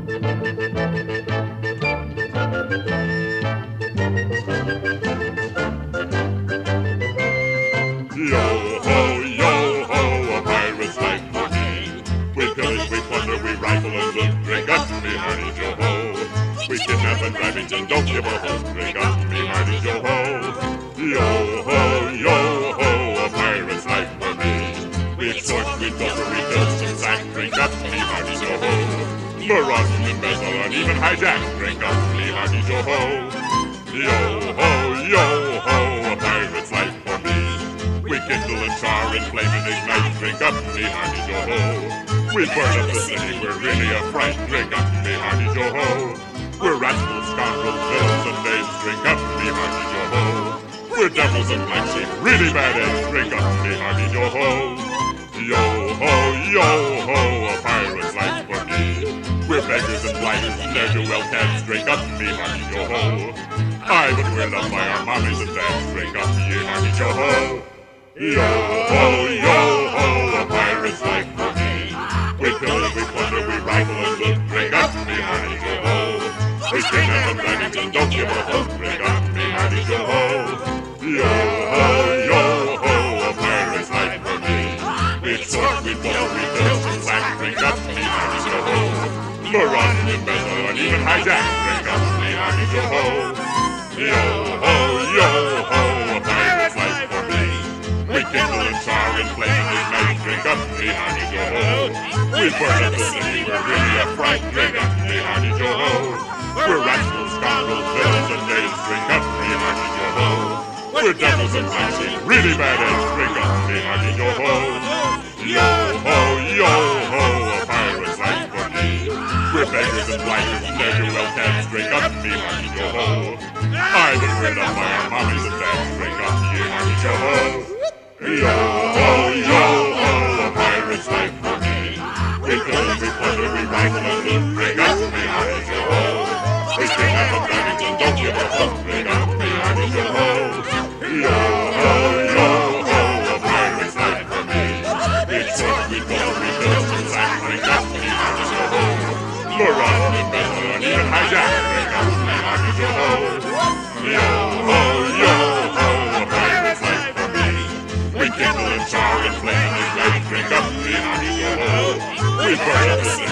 Yo ho, yo ho, a pirate's life for me. We pillage, we plunder, we rifle and sack. Drink up me, hearty yo ho. Mirage and embezzle and even hijack. Drink up me, hearty yo ho. Yo ho, yo ho, a pirate's life for me. We kindle and char and flame and ignite. Drink up me, hearty yo ho. We burn up the city, we're really a fright. Drink up me, hearty yo ho. We're rascals, scoundrels, villains, and knaves. Drink up me, hearty yo ho. We're devils and black sheep, really bad eggs. Drink up me, hearty yo ho. Yo ho, yo ho, beggars and blighters, ne'er-do-well cats. Drink up me, hearty yo ho. Aye, but we're loved by our mommies and dads. Drink up to ye, hearty yo ho. Yo ho, yo ho, a pirate's life for me. We pillage, we plunder, we rifle and loot. Drink up me, hearty yo ho. We kidnap and Remington, don't give a hoot. Drink up me, ho. Yo ho, yo Mirage and embezzle and even hijack. Me, hearty yo ho. Yo ho, yo ho, a pirate's life for me. We kindle and char and flame and ignite. Drink up me, hearty yo ho. We burn up the city, we're really a fright. Drink up me, hearty yo ho. We're rascals, scoundrels, villains, and knaves. Drink up me, hearty yo ho. We're devils and black really bad eggs. Drink up me, hearty yo ho. Yo ho, yo ho, me, hearty yo. I was reared up by our mommies and dads. Drink up to hearty yo ho. Yo ho, a pirate's life for me. We kill, we plunder, we rifle and loot. Drink up me, yo ho. We kidnap and Remington, don't give a hoot. Drink up me, yo ho. Yo ho, yo ho, a pirate's life for me. We extort, we up me. We